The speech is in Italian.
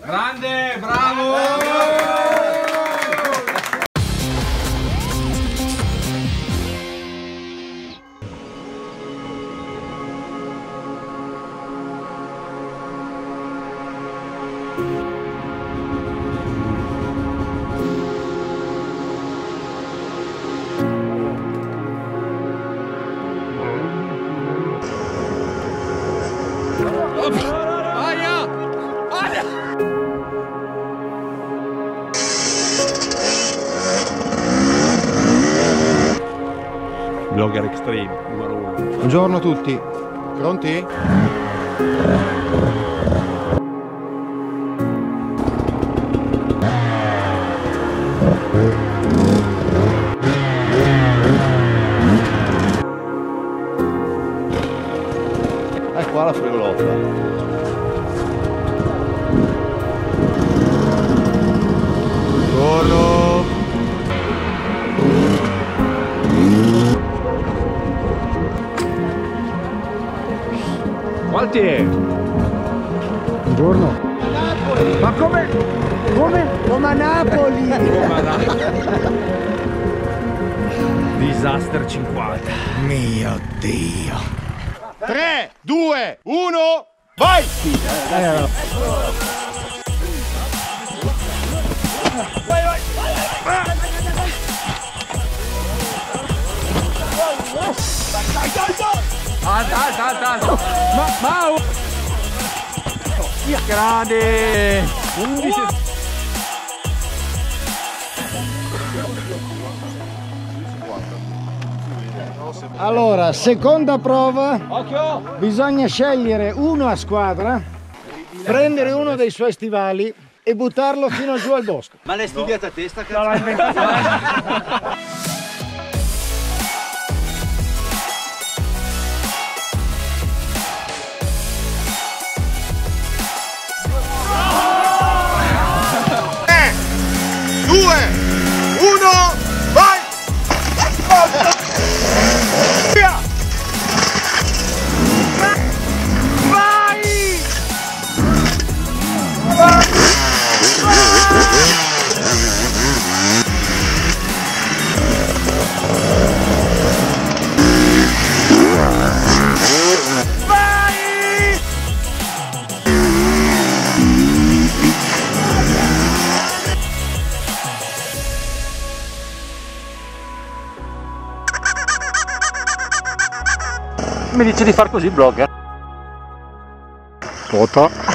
Grande, bravo! Blogger Extreme, numero uno. Buongiorno a tutti, pronti? Ecco qua la fregolotta. È? Buongiorno. Ma come? Come? Come a Napoli. Disaster 50. Mio Dio. 3, 2, 1, vai! Alta, alta, alta, alta. Ma, ma... Grande! 11. Allora, seconda prova, Occhio! bisogna scegliere uno a squadra, prendere uno dei suoi stivali e buttarlo fino giù al bosco. Ma l'hai studiata a testa, cazzo? Due, Mi dice di far così blogger. Foto.